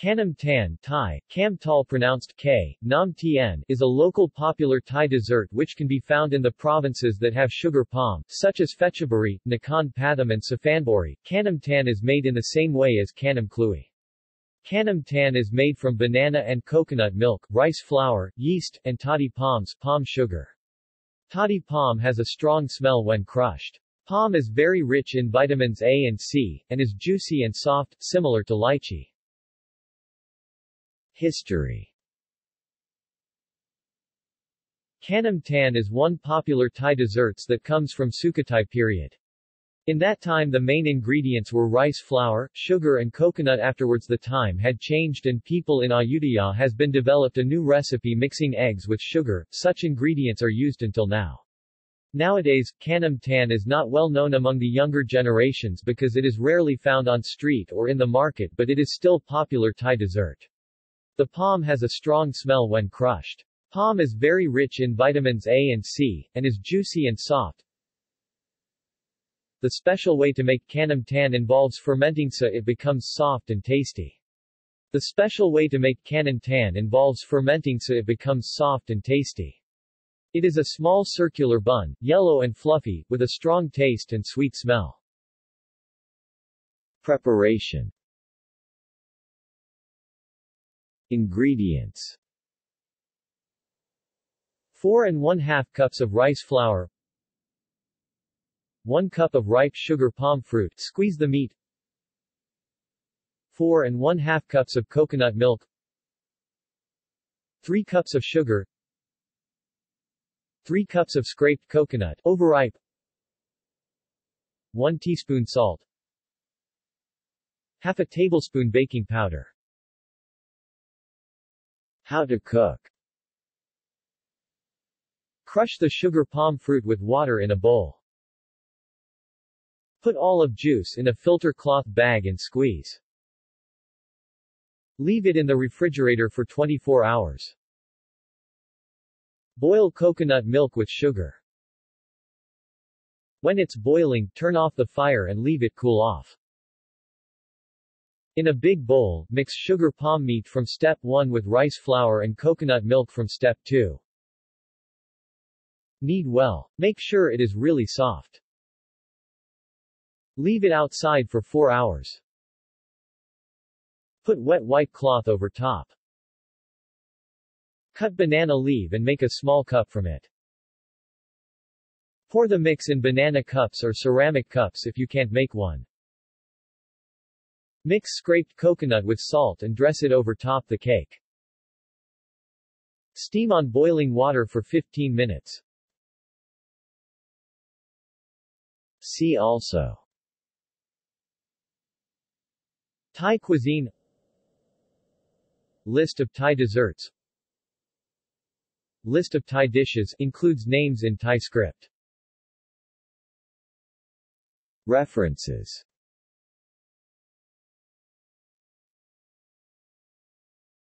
Khanom Tan Thai, Kam Tal pronounced K, Nam Tien, is a local popular Thai dessert which can be found in the provinces that have sugar palm, such as Phetchaburi, Nakhon Pathom and Suphanburi. Khanom Tan is made in the same way as Khanom Kluay. Khanom Tan is made from banana and coconut milk, rice flour, yeast, and toddy palms, palm sugar. Toddy palm has a strong smell when crushed. Palm is very rich in vitamins A and C, and is juicy and soft, similar to lychee. History Khanom Tan is one popular Thai desserts that comes from Sukhothai period. In that time the main ingredients were rice flour, sugar and coconut afterwards the time had changed and people in Ayutthaya has been developed a new recipe mixing eggs with sugar, such ingredients are used until now. Nowadays, Khanom Tan is not well known among the younger generations because it is rarely found on street or in the market but it is still popular Thai dessert. The palm has a strong smell when crushed. Palm is very rich in vitamins A and C, and is juicy and soft. The special way to make khanom tan involves fermenting so it becomes soft and tasty. The special way to make khanom tan involves fermenting so it becomes soft and tasty. It is a small circular bun, yellow and fluffy, with a strong taste and sweet smell. Preparation Ingredients. 4 and 1 half cups of rice flour. 1 cup of ripe sugar palm fruit. Squeeze the meat. 4 and 1 half cups of coconut milk. 3 cups of sugar. 3 cups of scraped coconut. Overripe. 1 teaspoon salt. Half a tablespoon baking powder how to cook Crush the sugar palm fruit with water in a bowl. Put olive juice in a filter cloth bag and squeeze. Leave it in the refrigerator for 24 hours. Boil coconut milk with sugar. When it's boiling, turn off the fire and leave it cool off. In a big bowl, mix sugar palm meat from step 1 with rice flour and coconut milk from step 2. Knead well. Make sure it is really soft. Leave it outside for 4 hours. Put wet white cloth over top. Cut banana leaf and make a small cup from it. Pour the mix in banana cups or ceramic cups if you can't make one. Mix scraped coconut with salt and dress it over top the cake. Steam on boiling water for 15 minutes. See also Thai cuisine List of Thai desserts List of Thai dishes includes names in Thai script. References